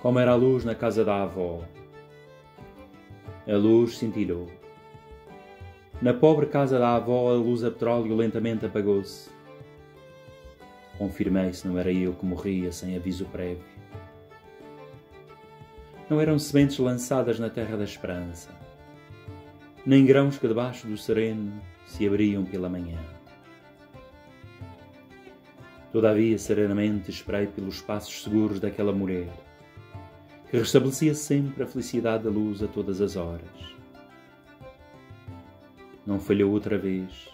como era a luz na casa da avó. A luz cintilou. Na pobre casa da avó, a luz a petróleo lentamente apagou-se. Confirmei se não era eu que morria sem aviso prévio. Não eram sementes lançadas na terra da esperança, nem grãos que debaixo do sereno se abriam pela manhã. Todavia, serenamente esperei pelos passos seguros daquela mulher, que restabelecia sempre a felicidade da luz a todas as horas. Não falhou outra vez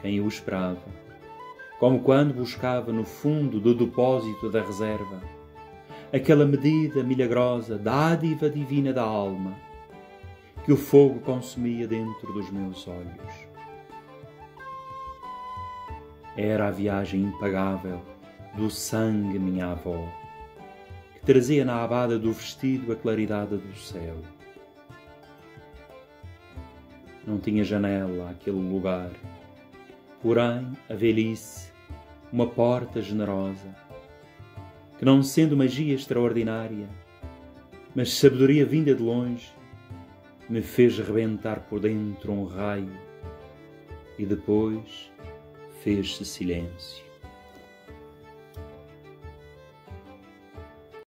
quem o esperava, como quando buscava no fundo do depósito da reserva aquela medida milagrosa, dádiva divina da alma, que o fogo consumia dentro dos meus olhos. Era a viagem impagável do sangue minha avó, trazia na abada do vestido a claridade do céu. Não tinha janela aquele lugar, porém a velhice, uma porta generosa, que não sendo magia extraordinária, mas sabedoria vinda de longe, me fez rebentar por dentro um raio e depois fez-se silêncio.